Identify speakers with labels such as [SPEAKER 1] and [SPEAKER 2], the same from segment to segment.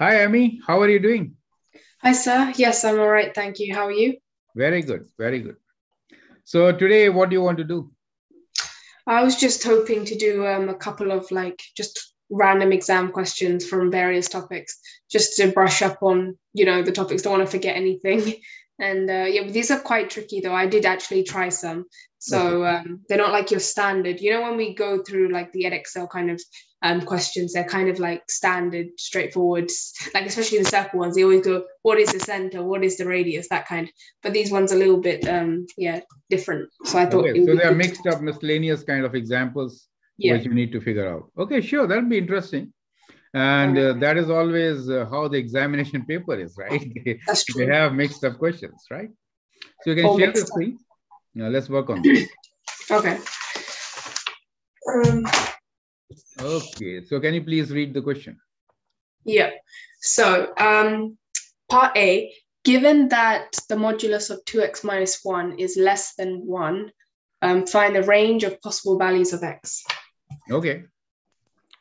[SPEAKER 1] Hi, Amy. How are you doing?
[SPEAKER 2] Hi, sir. Yes, I'm all right. Thank you. How are you?
[SPEAKER 1] Very good. Very good. So today, what do you want to do?
[SPEAKER 2] I was just hoping to do um, a couple of like just random exam questions from various topics, just to brush up on, you know, the topics. Don't want to forget anything. And uh, yeah, these are quite tricky though. I did actually try some. So um, they're not like your standard. You know, when we go through like the Edexcel kind of um, questions, they're kind of like standard, straightforward. Like especially the circle ones, they always go, "What is the center? What is the radius?" That kind. But these ones are a little bit, um, yeah, different. So I thought,
[SPEAKER 1] Okay. So they are mixed up, miscellaneous kind of examples
[SPEAKER 2] yeah,
[SPEAKER 1] which you need to figure out. Okay, sure. That'll be interesting. And uh, that is always uh, how the examination paper is, right? they they have mixed up questions, right? So you can
[SPEAKER 2] All
[SPEAKER 1] share the
[SPEAKER 2] up.
[SPEAKER 1] screen. Now let's work on this.
[SPEAKER 2] Okay. Um,
[SPEAKER 1] Okay. So can you please read the question?
[SPEAKER 2] yeah. So um, part A. Given that the modulus of two x minus one is less than one, um, find the range of possible values of x.
[SPEAKER 1] Okay.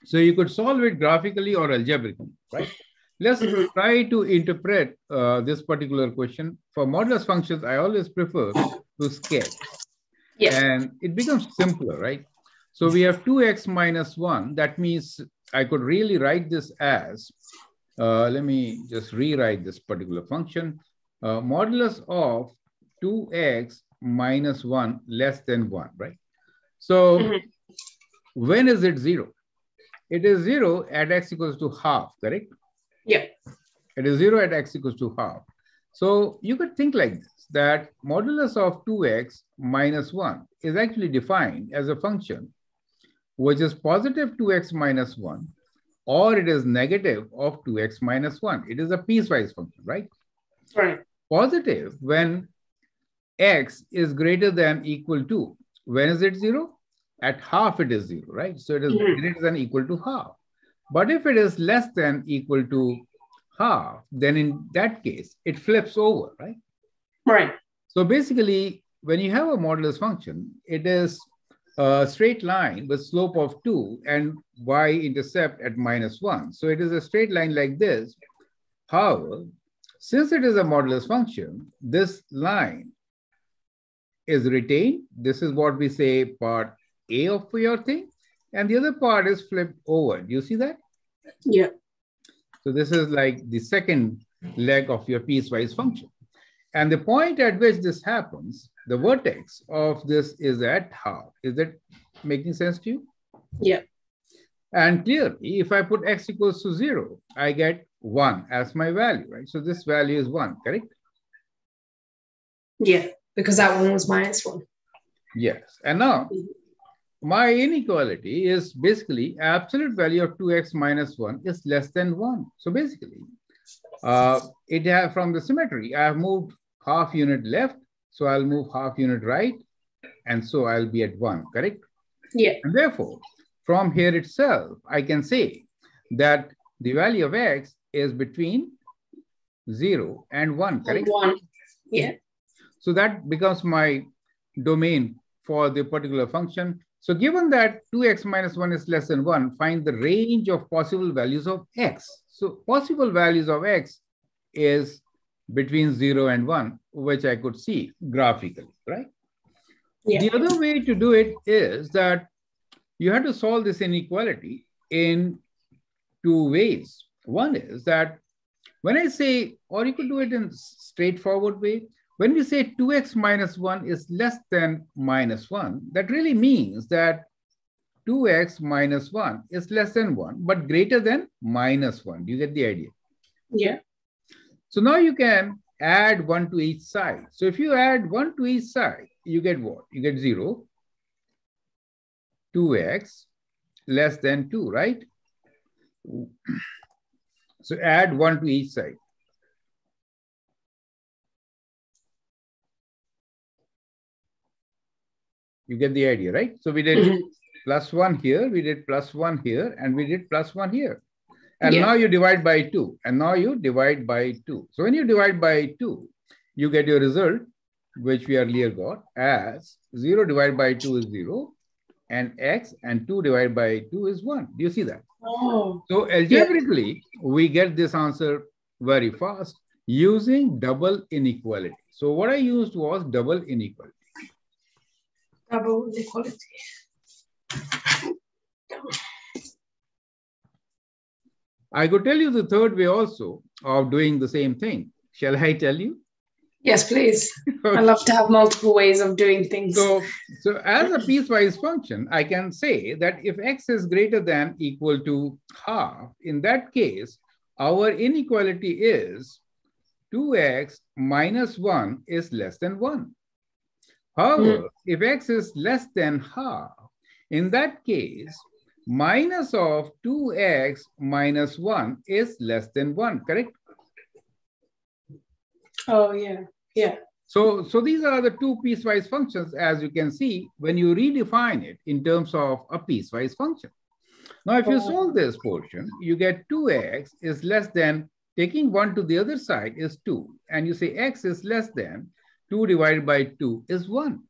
[SPEAKER 1] So you could solve it graphically or algebraically, right? Let's
[SPEAKER 2] Mhm.
[SPEAKER 1] try to interpret uh, this particular question. For modulus functions, I always prefer to sketch
[SPEAKER 2] Yeah.
[SPEAKER 1] and it becomes simpler, right? So we have 2x minus 1. That means I could really write this as, uh, let me just rewrite this particular function, uh, modulus of 2x minus 1 less than 1, right? So
[SPEAKER 2] Mhm.
[SPEAKER 1] when is it 0? It is 0 at x equals to half, correct?
[SPEAKER 2] Yeah.
[SPEAKER 1] It is 0 at x equals to half. So you could think like this, that modulus of 2x minus 1 is actually defined as a function which is positive 2x minus 1 or it is negative of 2x minus 1. It is a piecewise function, right?
[SPEAKER 2] Right.
[SPEAKER 1] Positive when x is greater than equal to, when is it 0? At half it is 0, right? So it is
[SPEAKER 2] Mhm.
[SPEAKER 1] greater than equal to half. But if it is less than equal to half, then in that case, it flips over, right?
[SPEAKER 2] Right.
[SPEAKER 1] So basically, when you have a modulus function, it is a straight line with slope of 2 and y-intercept at minus 1. So it is a straight line like this. However, since it is a modulus function, this line is retained. This is what we say part A of your thing. And the other part is flipped over. Do you see that?
[SPEAKER 2] Yeah.
[SPEAKER 1] So this is like the second leg of your piecewise function. And the point at which this happens, the vertex of this is at half. Is that making sense to you?
[SPEAKER 2] Yeah.
[SPEAKER 1] And clearly, if I put x equals to zero, I get one as my value, right? So this value is one, correct?
[SPEAKER 2] Yeah. Because that one was minus one.
[SPEAKER 1] Yes. And now mm-hmm. My inequality is basically absolute value of 2x minus 1 is less than 1. So basically, uh, it have from the symmetry, I have moved half unit left, so I'll move half unit right, and so I'll be at 1, correct?
[SPEAKER 2] Yeah.
[SPEAKER 1] And therefore, from here itself, I can say that the value of x is between 0 and 1, correct?
[SPEAKER 2] One. Yeah.
[SPEAKER 1] So that becomes my domain for the particular function. So given that 2x minus 1 is less than 1, find the range of possible values of x. So possible values of x is between 0 and 1, which I could see graphically, right?
[SPEAKER 2] Yeah.
[SPEAKER 1] The other way to do it is that you have to solve this inequality in two ways. One is that when I say, or you could do it in straightforward way, when we say 2x minus 1 is less than minus 1, that really means that 2x minus 1 is less than 1, but greater than minus 1. Do you get the idea?
[SPEAKER 2] Yeah.
[SPEAKER 1] So now you can add 1 to each side. So if you add 1 to each side, you get what? You get 0, 2x less than 2, right? So add 1 to each side. You get the idea, right? So we did
[SPEAKER 2] Mhm.
[SPEAKER 1] plus 1 here, we did plus 1 here, and we did plus 1 here. And
[SPEAKER 2] Yeah.
[SPEAKER 1] now you divide by 2, and now you divide by 2. So when you divide by 2, you get your result, which we earlier got as 0 divided by 2 is 0, and x and 2 divided by 2 is 1. Do you see that?
[SPEAKER 2] Oh.
[SPEAKER 1] So algebraically, we get this answer very fast using double inequality. So what I used was double inequality.
[SPEAKER 2] Double inequality.
[SPEAKER 1] I could tell you the third way also of doing the same thing. Shall I tell you?
[SPEAKER 2] Yes, please. I love to have multiple ways of doing things.
[SPEAKER 1] So, so as a piecewise function, I can say that if x is greater than equal to half, in that case, our inequality is 2x minus 1 is less than 1. However, mm. if x is less than half, in that case, minus of 2x minus 1 is less than 1, correct?
[SPEAKER 2] Oh, yeah, yeah.
[SPEAKER 1] So, so these are the two piecewise functions, as you can see, when you redefine it in terms of a piecewise function. Now, if you oh. solve this portion, you get 2x is less than, taking 1 to the other side is 2, and you say x is less than 2 divided by 2 is 1.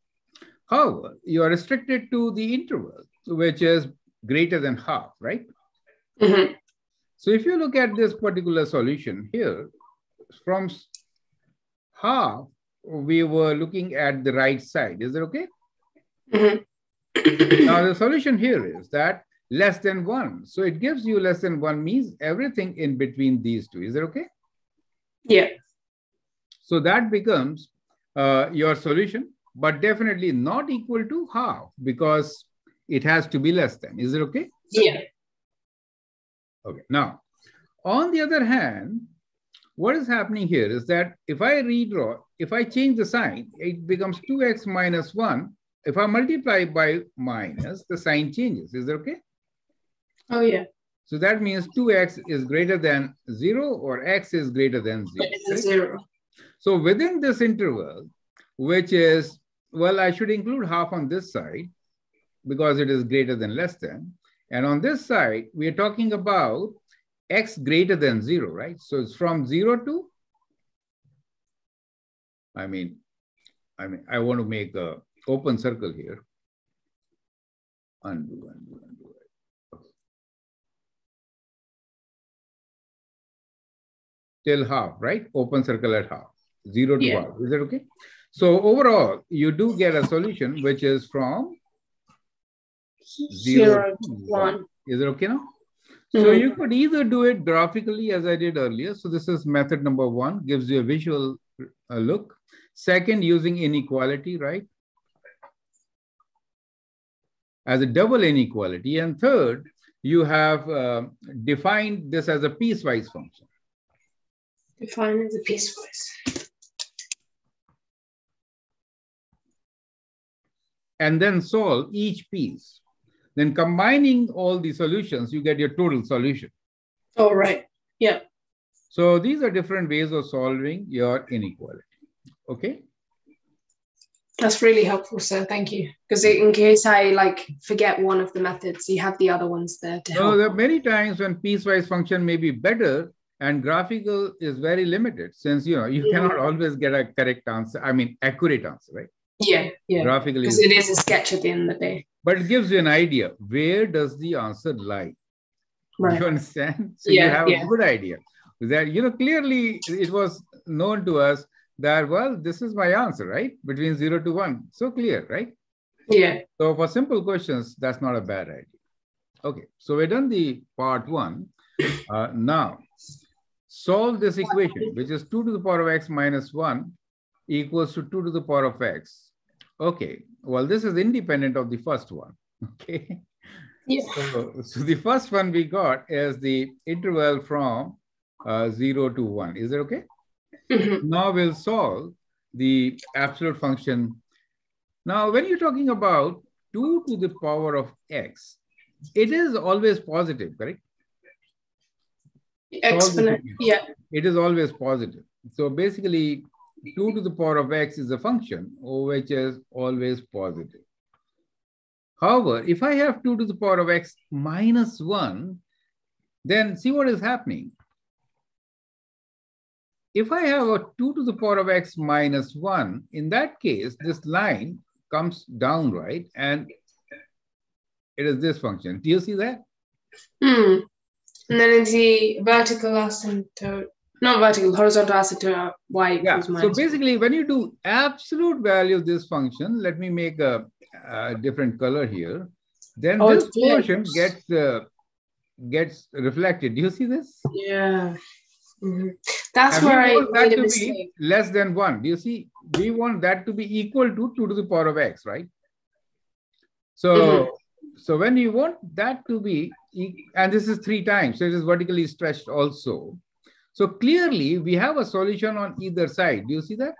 [SPEAKER 1] However, you are restricted to the interval, which is greater than half, right?
[SPEAKER 2] Mm -hmm.
[SPEAKER 1] So if you look at this particular solution here, from half, we were looking at the right side. Is it okay?
[SPEAKER 2] Mm -hmm.
[SPEAKER 1] now the solution here is that less than one. So it gives you less than one means everything in between these two. Is it okay?
[SPEAKER 2] Yeah.
[SPEAKER 1] So that becomes uh, your solution, but definitely not equal to half because it has to be less than. Is it okay?
[SPEAKER 2] Yeah.
[SPEAKER 1] Okay. Now, on the other hand, what is happening here is that if I redraw, if I change the sign, it becomes 2x minus 1. If I multiply by minus, the sign changes. Is that okay?
[SPEAKER 2] Oh, yeah.
[SPEAKER 1] So that means 2x is greater than 0 or x is greater than 0.
[SPEAKER 2] Right? 0.
[SPEAKER 1] So within this interval, which is, well, I should include half on this side because it is greater than less than. And on this side, we are talking about x greater than 0, right? So it's from 0 to, I mean, I mean, I want to make a open circle here. Undo, undo, undo. till half, right? Open circle at half, zero to yeah. Is that okay? So overall, you do get a solution which is from zero, zero to one. one. Is it okay now? Mm -hmm. So you could either do it graphically as I did earlier. So this is method number one, gives you a visual uh, look. Second, using inequality, right? As a double inequality. And third, you have uh, defined this as a piecewise function.
[SPEAKER 2] Define as a piecewise.
[SPEAKER 1] And then solve each piece. Then combining all the solutions, you get your total solution.
[SPEAKER 2] Oh, right. Yeah.
[SPEAKER 1] So these are different ways of solving your inequality. Okay.
[SPEAKER 2] That's really helpful, sir. Thank you. Because in case I like forget one of the methods, you have the other ones there to help.
[SPEAKER 1] No, there are many times when piecewise function may be better and graphical is very limited since you know you yeah. cannot always get a correct answer i mean accurate answer right
[SPEAKER 2] yeah yeah.
[SPEAKER 1] Graphical
[SPEAKER 2] because it is a sketch at the end of the day.
[SPEAKER 1] But it gives you an idea. Where does the answer lie? Right. you understand? So
[SPEAKER 2] yeah,
[SPEAKER 1] you have
[SPEAKER 2] yeah.
[SPEAKER 1] a good idea. That you know clearly it was known to us that well this is my answer right? Between 0 to 1 so clear right?
[SPEAKER 2] Yeah.
[SPEAKER 1] So for simple questions that's not a bad idea. Okay so we've done the part one. Uh, now Solve this equation, which is 2 to the power of x minus 1 equals to 2 to the power of x. Okay, well, this is independent of the first one. Okay.
[SPEAKER 2] Yeah.
[SPEAKER 1] So, so the first one we got is the interval from uh, 0 to 1. Is that okay?
[SPEAKER 2] Mm -hmm.
[SPEAKER 1] Now we'll solve the absolute function. Now, when you're talking about 2 to the power of x, it is always positive, correct?
[SPEAKER 2] Exponent, yeah.
[SPEAKER 1] It is always positive. So basically, 2 to the power of x is a function which is always positive. However, if I have 2 to the power of x minus 1, then see what is happening. If I have a 2 to the power of x minus 1, in that case, this line comes down, right? And it is this function. Do you see that?
[SPEAKER 2] Hmm. And then in the vertical asymptote, not vertical, horizontal asymptote, y
[SPEAKER 1] Yeah. So basically, when you do absolute value of this function, let me make a, a different color here. Then
[SPEAKER 2] Oh,
[SPEAKER 1] this portion gets uh, gets reflected. Do you see this?
[SPEAKER 2] yeah. Mhm. That's
[SPEAKER 1] And
[SPEAKER 2] where I
[SPEAKER 1] that to
[SPEAKER 2] mistake.
[SPEAKER 1] be less than one. Do you see? We want that to be equal to 2 to the power of x, right? So,
[SPEAKER 2] Mhm.
[SPEAKER 1] so when you want that to be, and this is three times, so it is vertically stretched also. So clearly we have a solution on either side. Do you see that?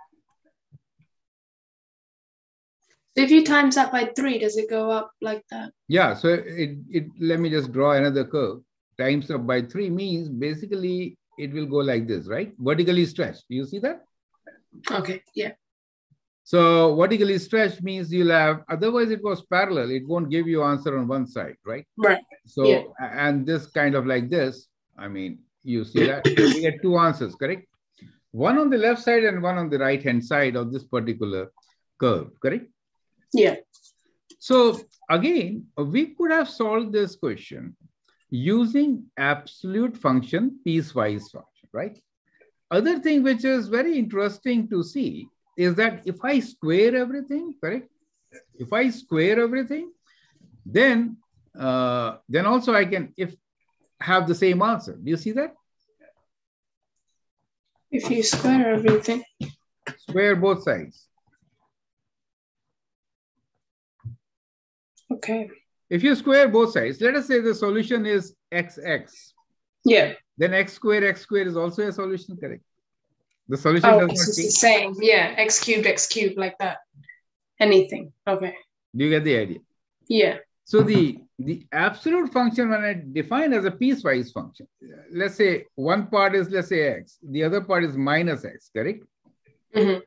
[SPEAKER 2] So if you times that by three, does it go up like that?
[SPEAKER 1] Yeah, so it, it let me just draw another curve. Times up by three means basically it will go like this, right? Vertically stretched. Do you see that?
[SPEAKER 2] Okay, yeah.
[SPEAKER 1] So vertically stretched means you'll have, otherwise it was parallel. It won't give you answer on one side, right?
[SPEAKER 2] Right.
[SPEAKER 1] So,
[SPEAKER 2] Yeah.
[SPEAKER 1] and this kind of like this, I mean, you see that we get two answers, correct? One on the left side and one on the right hand side of this particular curve, correct?
[SPEAKER 2] Yeah.
[SPEAKER 1] So again, we could have solved this question using absolute function, piecewise function, right? Other thing which is very interesting to see is that if I square everything, correct? If I square everything, then uh, then also I can if have the same answer. Do you see that?
[SPEAKER 2] If you square everything.
[SPEAKER 1] Square both sides.
[SPEAKER 2] Okay.
[SPEAKER 1] If you square both sides, let us say the solution is xx.
[SPEAKER 2] Yeah.
[SPEAKER 1] then x square x square is also a solution, correct? The solution
[SPEAKER 2] Oh,
[SPEAKER 1] does
[SPEAKER 2] it's
[SPEAKER 1] not
[SPEAKER 2] just the same. Yeah. X cubed, X cubed, like that. Anything. Okay.
[SPEAKER 1] Do you get the idea?
[SPEAKER 2] Yeah.
[SPEAKER 1] So the, the absolute function when I define as a piecewise function, let's say one part is, let's say x, the other part is minus x, correct?
[SPEAKER 2] hmm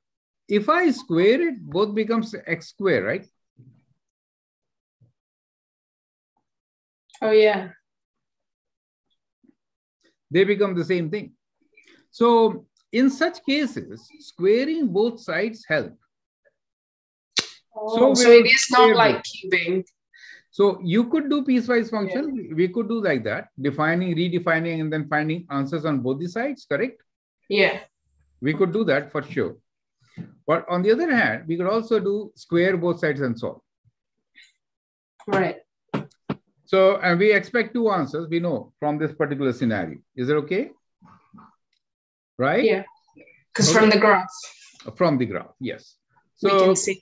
[SPEAKER 1] If I square it, both becomes x square, right?
[SPEAKER 2] Oh, yeah.
[SPEAKER 1] They become the same thing. So in such cases, squaring both sides help.
[SPEAKER 2] Oh, so,
[SPEAKER 1] we'll
[SPEAKER 2] it is not like cubing.
[SPEAKER 1] So you could do piecewise function. We could do like that, defining, redefining, and then finding answers on both the sides, correct?
[SPEAKER 2] Yeah.
[SPEAKER 1] We could do that for sure. But on the other hand, we could also do square both sides and solve.
[SPEAKER 2] Right.
[SPEAKER 1] So, and we expect two answers, we know from this particular scenario. Is it okay? Right?
[SPEAKER 2] Yeah. Because
[SPEAKER 1] Okay.
[SPEAKER 2] from the graph,
[SPEAKER 1] From the graph, yes.
[SPEAKER 2] we can see.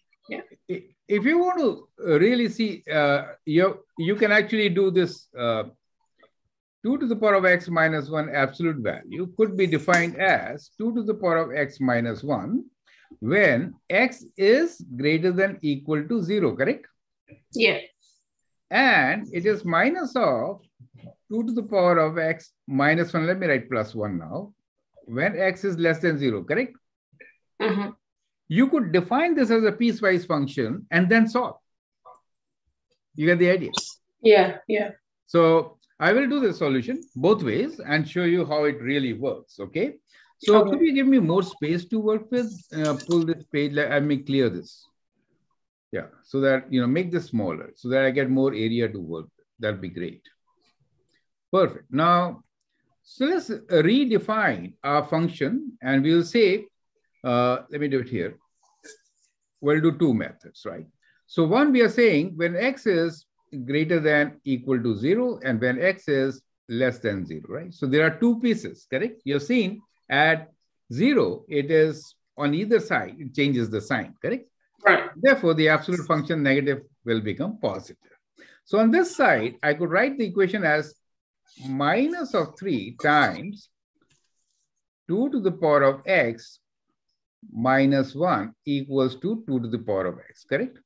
[SPEAKER 1] I- if you want to uh, really see, uh, you, you can actually do this uh, 2 to the power of x minus 1 absolute value could be defined as 2 to the power of x minus 1 when x is greater than equal to 0, correct?
[SPEAKER 2] Yeah.
[SPEAKER 1] And it is minus of 2 to the power of x minus 1. Let me write plus 1 now. When x is less than 0, correct?
[SPEAKER 2] hmm
[SPEAKER 1] You could define this as a piecewise function and then solve. You get the idea?
[SPEAKER 2] Yeah. Yeah.
[SPEAKER 1] So I will do the solution both ways and show you how it really works. Okay. So
[SPEAKER 2] Okay.
[SPEAKER 1] could you give me more space to work with? Uh, pull this page. Let let me clear this. Yeah. So that, you know, make this smaller so that I get more area to work with. That'd be great. Perfect. Now, so let's uh, redefine our function and we'll say, uh, let me do it here. We'll do two methods, right? So one, we are saying when x is greater than equal to zero and when x is less than zero, right? So there are two pieces, correct? You've seen at zero, it is on either side, it changes the sign, correct?
[SPEAKER 2] Right.
[SPEAKER 1] Therefore, the absolute function negative will become positive. So on this side, I could write the equation as minus of 3 times 2 to the power of x minus 1 equals to 2 to the power of x, correct?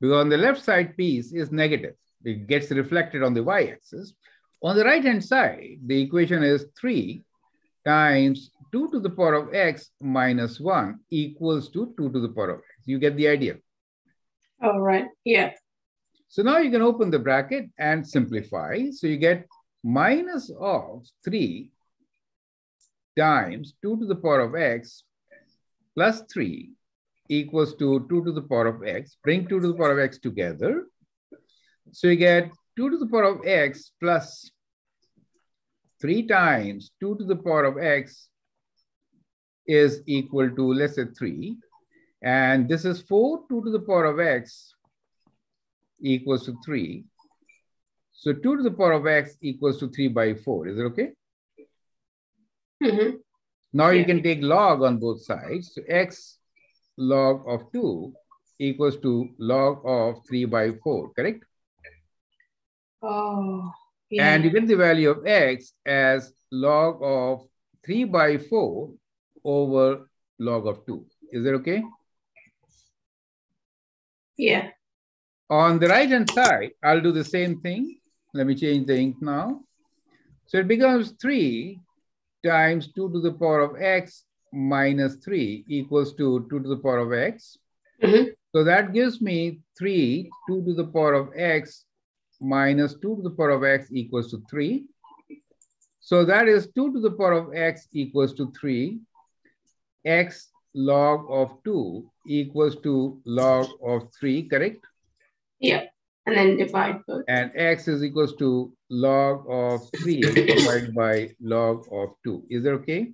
[SPEAKER 1] Because on the left side piece is negative. It gets reflected on the y-axis. On the right-hand side, the equation is 3 times 2 to the power of x minus 1 equals to 2 to the power of x. You get the idea.
[SPEAKER 2] All right. Yeah.
[SPEAKER 1] So now you can open the bracket and simplify. So you get minus of 3 times 2 to the power of x plus 3 equals to 2 to the power of x. Bring 2 to the power of x together. So you get 2 to the power of x plus 3 times 2 to the power of x is equal to, let's say 3. And this is 4 2 to the power of x equals to 3. So 2 to the power of x equals to 3 by 4. Is it okay?
[SPEAKER 2] Mm -hmm.
[SPEAKER 1] Now yeah. you can take log on both sides. So x log of 2 equals to log of 3 by 4, correct?
[SPEAKER 2] Oh,
[SPEAKER 1] yeah. And you get the value of x as log of 3 by 4 over log of 2. Is that okay?
[SPEAKER 2] Yeah.
[SPEAKER 1] On the right-hand side, I'll do the same thing. Let me change the ink now. So it becomes 3 times 2 to the power of x minus 3 equals to 2 to the power of x.
[SPEAKER 2] Mm -hmm.
[SPEAKER 1] So that gives me 3, 2 to the power of x minus 2 to the power of x equals to 3. So that is 2 to the power of x equals to 3. x log of 2 equals to log of 3, correct?
[SPEAKER 2] Yeah, and then divide both.
[SPEAKER 1] And x is equals to log of 3 divided by log of 2. Is that okay?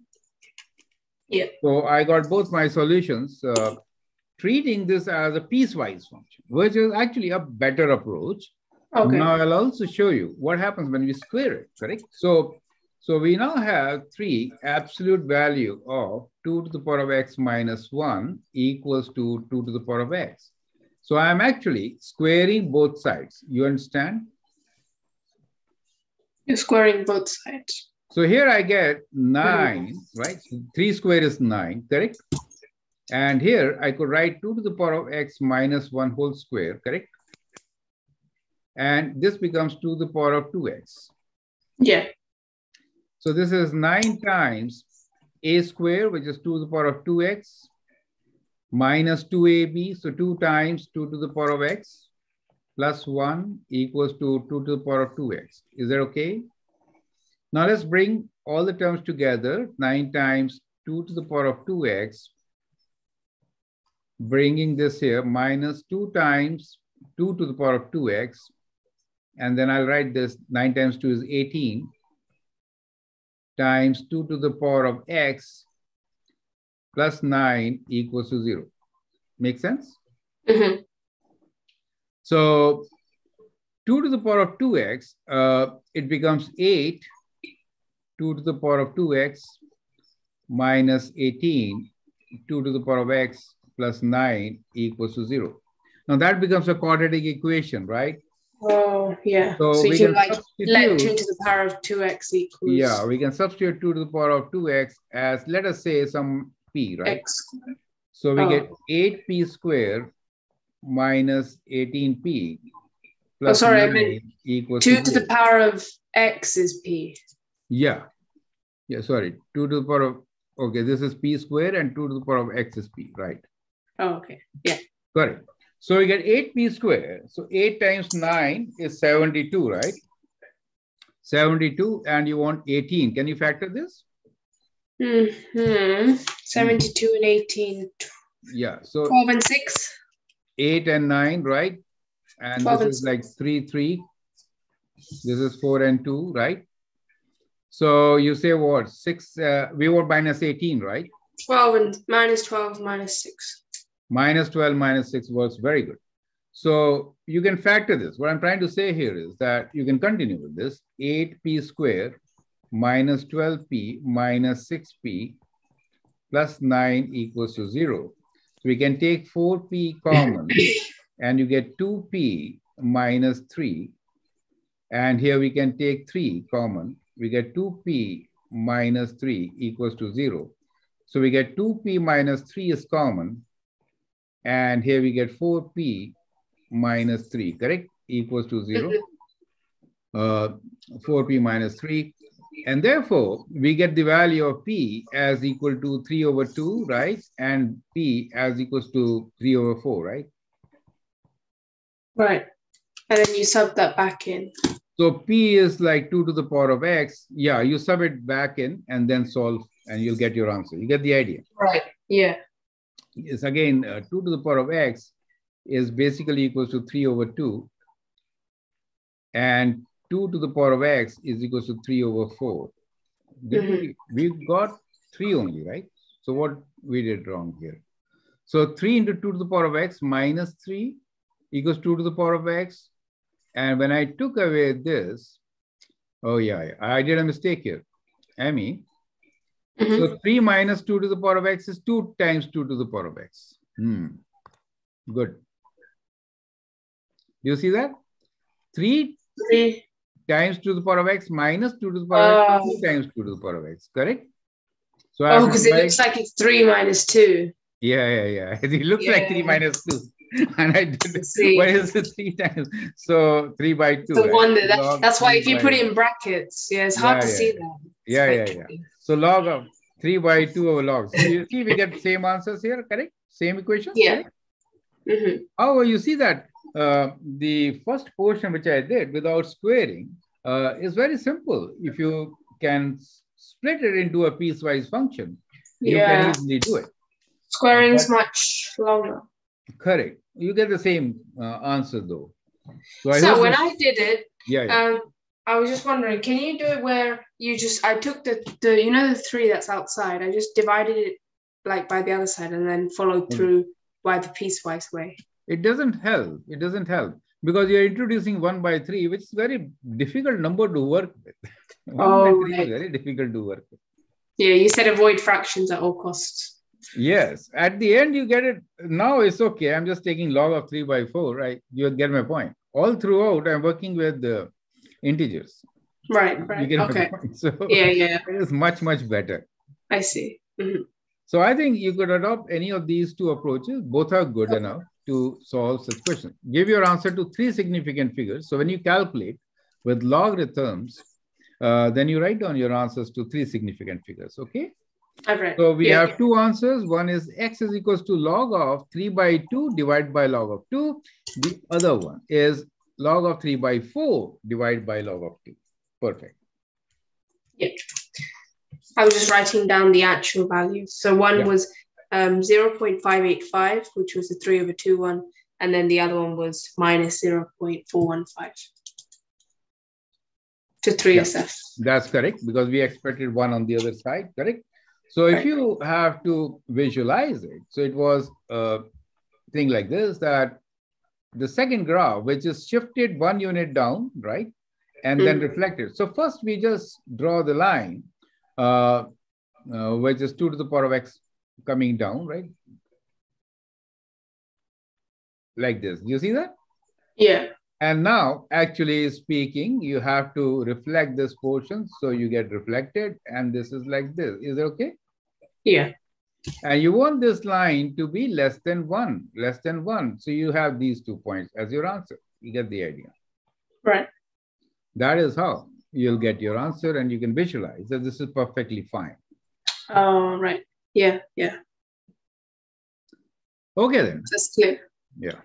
[SPEAKER 2] Yeah.
[SPEAKER 1] So I got both my solutions. Uh, treating this as a piecewise function, which is actually a better approach.
[SPEAKER 2] Okay.
[SPEAKER 1] Now I'll also show you what happens when we square it, correct? So, so we now have three absolute value of 2 to the power of x minus 1 equals to 2 to the power of x. So I'm actually squaring both sides. You understand?
[SPEAKER 2] You're squaring both sides.
[SPEAKER 1] So here I get 9, right? 3 square is 9, correct? And here I could write 2 to the power of x minus 1 whole square, correct? And this becomes 2 to the power of 2x.
[SPEAKER 2] Yeah.
[SPEAKER 1] So this is 9 times a square, which is 2 to the power of 2x, minus 2ab, so 2 times 2 to the power of x, plus 1 equals to 2 to the power of 2x. Is that okay? Now let's bring all the terms together. 9 times 2 to the power of 2x bringing this here minus 2 times 2 to the power of 2x. And then I'll write this 9 times 2 is 18 times 2 to the power of x plus 9 equals to 0. Make sense?
[SPEAKER 2] Mm -hmm.
[SPEAKER 1] So 2 to the power of 2x, uh, it becomes 8, 2 to the power of 2x minus 18, 2 to the power of x plus 9 equals to 0. Now that becomes a quadratic equation, right?
[SPEAKER 2] Oh, yeah. So, so we can like let 2 to the power of 2x equals...
[SPEAKER 1] Yeah, we can substitute 2 to the power of 2x as, let us say, some p, right?
[SPEAKER 2] X squared.
[SPEAKER 1] So we oh. get 8p squared minus 18p
[SPEAKER 2] plus oh, sorry, I meant equals 2 to, to the power of x is p.
[SPEAKER 1] Yeah. Yeah, sorry. 2 to the power of, okay, this is p squared and 2 to the power of x is p, right?
[SPEAKER 2] Oh, okay. Yeah.
[SPEAKER 1] Correct. So we get 8p squared. So 8 times 9 is 72, right? 72 and you want 18. Can you factor this?
[SPEAKER 2] Mm hmm 72 and 18.
[SPEAKER 1] Yeah. So
[SPEAKER 2] 12 and 6.
[SPEAKER 1] 8 and 9, right? And this is like 3, 3. This is 4 and 2, right? So you say what? 6, uh, we were minus 18, right?
[SPEAKER 2] 12 and minus 12 minus 6
[SPEAKER 1] minus 12 minus 6 works very good. So you can factor this. What I'm trying to say here is that you can continue with this. 8p squared minus 12p minus 6p plus 9 equals to 0. We can take 4p common and you get 2p minus 3. And here we can take 3 common. We get 2p minus 3 equals to 0. So we get 2p minus 3 is common. And here we get 4p minus 3, correct? Equals to 0. Uh, 4p minus 3. And therefore, we get the value of p as equal to 3 over 2, right? And p as equals to 3 over 4, right?
[SPEAKER 2] Right. And then you sub that back in.
[SPEAKER 1] So p is like 2 to the power of x. Yeah, you sub it back in and then solve and you'll get your answer. You get the idea.
[SPEAKER 2] Right. Yeah
[SPEAKER 1] It's again uh, 2 to the power of x is basically equals to 3 over 2. and 2 to the power of x is equals to 3 over 4. Did we, we got 3 only, right? So what we did wrong here? So 3 into 2 to the power of x minus 3 equals 2 to the power of x. And when I took away this, oh yeah, I did a mistake here. Emmy. Mm-hmm. So 3 minus 2 to the power of x is 2 times 2 to the power of x. Hmm. Good. Do you see that? 3, 3 times 2 to the power of x minus 2 to the power uh, of x, 2 times 2 to the power of x, correct?
[SPEAKER 2] So oh, because it looks like it's 3 minus 2.
[SPEAKER 1] Yeah, yeah, yeah. It looks yeah. like 3 minus 2. and I did see. what is it three times? So three by two.
[SPEAKER 2] The right? wonder that, that's why if you put it in brackets, yeah, it's hard yeah, to
[SPEAKER 1] yeah.
[SPEAKER 2] see that.
[SPEAKER 1] yeah, yeah, yeah. So log of three by two over log. So you see, we get same answers here, correct? Same equation.
[SPEAKER 2] Yeah. Mm-hmm.
[SPEAKER 1] Oh, you see that uh, the first portion which I did without squaring uh, is very simple. If you can split it into a piecewise function, you can easily do it.
[SPEAKER 2] Squaring is much longer.
[SPEAKER 1] Correct. You get the same uh, answer though.
[SPEAKER 2] So, I so when I did it,
[SPEAKER 1] yeah, yeah.
[SPEAKER 2] Um, I was just wondering, can you do it where you just I took the the you know the three that's outside, I just divided it like by the other side and then followed mm. through by the piecewise way.
[SPEAKER 1] It doesn't help. It doesn't help because you're introducing one by three, which is very difficult number to work with. one oh, by three right. is very difficult to work with.
[SPEAKER 2] Yeah, you said avoid fractions at all costs.
[SPEAKER 1] Yes. At the end, you get it. Now it's okay. I'm just taking log of 3 by 4, right? You get my point. All throughout, I'm working with the integers.
[SPEAKER 2] Right, right. okay. So yeah, yeah.
[SPEAKER 1] It is much, much better.
[SPEAKER 2] I see. Mm-hmm.
[SPEAKER 1] So I think you could adopt any of these two approaches. Both are good okay. enough to solve such questions. Give your answer to three significant figures. So when you calculate with logarithms, uh, then you write down your answers to three significant figures, okay?
[SPEAKER 2] Right.
[SPEAKER 1] So we yeah, have yeah. two answers. One is x is equals to log of 3 by 2 divided by log of 2. The other one is log of 3 by 4 divided by log of 2. Perfect.
[SPEAKER 2] Yeah. I was just writing down the actual values. So one yeah. was um, 0.585, which was the 3 over 2 one. And then the other one was minus 0.415 to 3SF.
[SPEAKER 1] That's correct, because we expected one on the other side, correct? So if you have to visualize it, so it was a thing like this, that the second graph, which is shifted one unit down, right? And mm. then reflected. So first we just draw the line, uh, uh, which is two to the power of x coming down, right? Like this. Do you see that?
[SPEAKER 2] Yeah.
[SPEAKER 1] And now, actually speaking, you have to reflect this portion. So you get reflected and this is like this. Is it okay?
[SPEAKER 2] Yeah.
[SPEAKER 1] And you want this line to be less than one, less than one. So you have these two points as your answer. You get the idea.
[SPEAKER 2] Right.
[SPEAKER 1] That is how you'll get your answer and you can visualize that this is perfectly fine.
[SPEAKER 2] Oh, right. Yeah, yeah.
[SPEAKER 1] Okay then.
[SPEAKER 2] Just clear.
[SPEAKER 1] Yeah.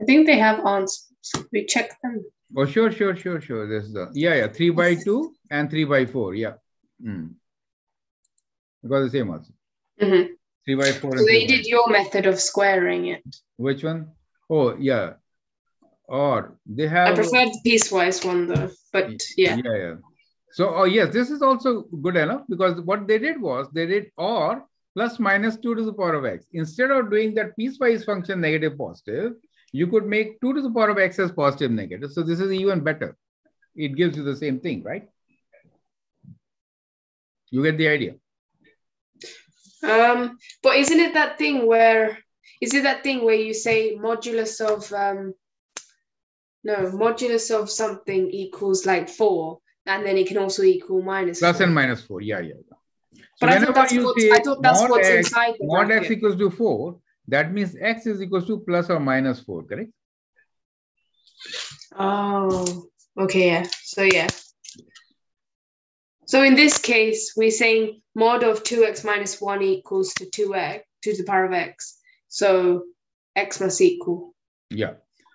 [SPEAKER 2] I think they have answers. We check them.
[SPEAKER 1] Oh, sure, sure, sure, sure. This is the yeah, yeah, three by two and three by four. Yeah. Mm. Because the same answer.
[SPEAKER 2] Mm-hmm.
[SPEAKER 1] Three by four.
[SPEAKER 2] So they did your method of squaring it.
[SPEAKER 1] Which one? Oh, yeah. Or they have.
[SPEAKER 2] I prefer the piecewise one though, but yeah.
[SPEAKER 1] Yeah, yeah. So, oh yes, this is also good enough because what they did was they did or plus minus 2 to the power of x. Instead of doing that piecewise function negative positive, you could make 2 to the power of x as positive negative. So this is even better. It gives you the same thing, right? You get the idea.
[SPEAKER 2] Um, but isn't it that thing where is it that thing where you say modulus of um no modulus of something equals like four and then it can also equal minus
[SPEAKER 1] plus four. and minus four yeah yeah,
[SPEAKER 2] So but I thought that's, what, I thought that's what's x, inside
[SPEAKER 1] mod bracket. x equals to four that means x is equals to plus or minus four correct
[SPEAKER 2] oh okay yeah so yeah so in this case, we're saying mod of 2x minus 1 equals to 2x, to the power of x. So x must equal.
[SPEAKER 1] Yeah.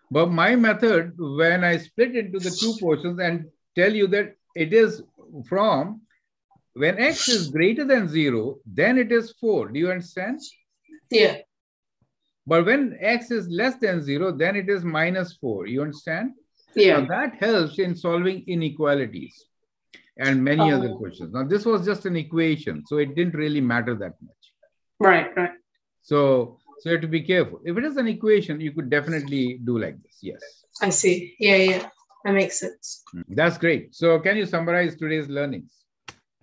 [SPEAKER 1] But my method, when I split into the two portions and tell you that it is from when x is greater than 0, then it is 4. Do you understand?
[SPEAKER 2] Yeah.
[SPEAKER 1] But when x is less than 0, then it is minus 4. You understand?
[SPEAKER 2] Yeah.
[SPEAKER 1] Now, that helps in solving inequalities and many oh. other
[SPEAKER 2] Oh.
[SPEAKER 1] questions. Now, this was just an equation, so it didn't really matter that much.
[SPEAKER 2] Right, right.
[SPEAKER 1] So, so you have to be careful. If it is an equation, you could definitely do like this. Yes,
[SPEAKER 2] I see. Yeah, yeah. That makes sense.
[SPEAKER 1] that's great. So, can you summarize today's learnings?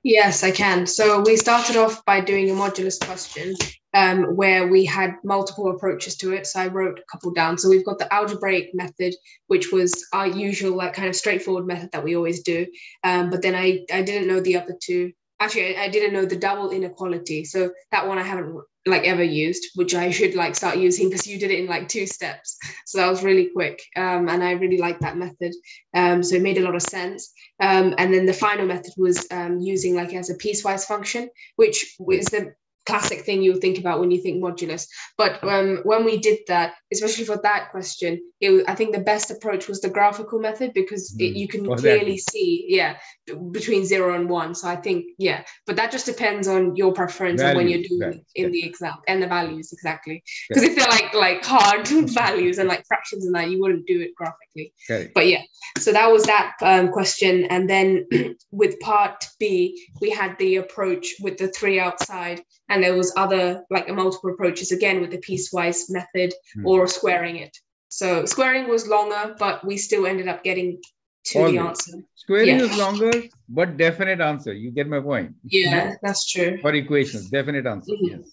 [SPEAKER 2] Yes, I can. So we started off by doing a modulus question um, where we had multiple approaches to it. So I wrote a couple down. So we've got the algebraic method, which was our usual, like kind of straightforward method that we always do. Um, but then I, I didn't know the other two. Actually, I, I didn't know the double inequality. So that one I haven't like ever used, which I should like start using because you did it in like two steps. So that was really quick. Um, and I really like that method. Um, so it made a lot of sense. Um, and then the final method was um, using like as a piecewise function, which is the classic thing you would think about when you think modulus. But um, when we did that, especially for that question, was, I think the best approach was the graphical method because it,
[SPEAKER 1] Mm.
[SPEAKER 2] you can
[SPEAKER 1] Oh,
[SPEAKER 2] clearly see, yeah, between zero and one. So I think, yeah, but that just depends on your preference and when you're doing
[SPEAKER 1] right,
[SPEAKER 2] it in
[SPEAKER 1] yeah.
[SPEAKER 2] the exam and the values exactly. Because if they're like like hard values and like fractions and that, you wouldn't do it graphically
[SPEAKER 1] Correct.
[SPEAKER 2] but yeah so that was that um, question and then with part b we had the approach with the three outside and there was other like multiple approaches again with the piecewise method
[SPEAKER 1] Hmm.
[SPEAKER 2] or squaring it so squaring was longer but we still ended up getting to the
[SPEAKER 1] Always.
[SPEAKER 2] answer
[SPEAKER 1] Squaring
[SPEAKER 2] Yeah.
[SPEAKER 1] is longer, but definite answer. You get my point.
[SPEAKER 2] yeah that's true
[SPEAKER 1] For equations, definite answer.
[SPEAKER 2] Mhm.
[SPEAKER 1] Yes.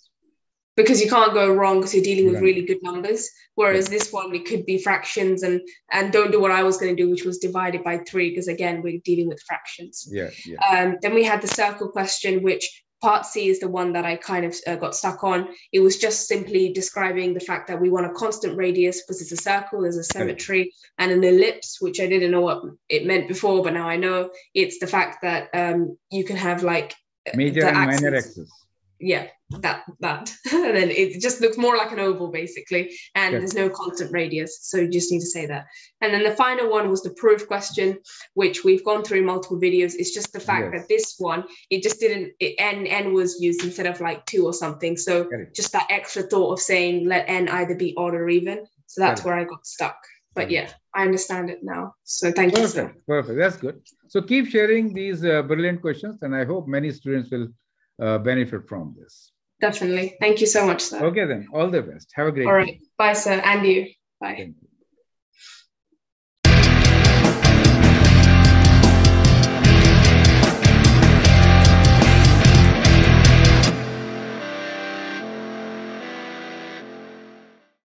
[SPEAKER 2] because you can't go wrong because you're dealing with
[SPEAKER 1] Right.
[SPEAKER 2] really good numbers whereas this one it could be fractions and and don't do what i was going to do which was divided by three because again we're dealing with fractions
[SPEAKER 1] Yeah. Yeah.
[SPEAKER 2] Um, then we had the circle question, which part C is the one that I kind of uh, got stuck on. It was just simply describing the fact that we want a constant radius because it's a circle, there's a symmetry, and an ellipse, which I didn't know what it meant before, but now I know it's the fact that um, you can have like
[SPEAKER 1] Major and minor
[SPEAKER 2] axis-
[SPEAKER 1] axis.
[SPEAKER 2] Yeah that that and then it just looks more like an oval basically and
[SPEAKER 1] Yeah.
[SPEAKER 2] there's no constant radius so you just need to say that and then the final one was the proof question which we've gone through in multiple videos it's just the fact
[SPEAKER 1] Yes.
[SPEAKER 2] that this one it just didn't it, n n was used instead of like two or something so just that extra thought of saying let n either be odd or even so that's where i got stuck but yeah i understand it now so thank you sir.
[SPEAKER 1] Perfect. Perfect. That's good. So keep sharing these uh, brilliant questions, and I hope many students will uh, benefit from this.
[SPEAKER 2] definitely thank you so much sir
[SPEAKER 1] Okay, then. All the best. Have a great
[SPEAKER 2] all
[SPEAKER 1] day.
[SPEAKER 2] bye sir and you bye.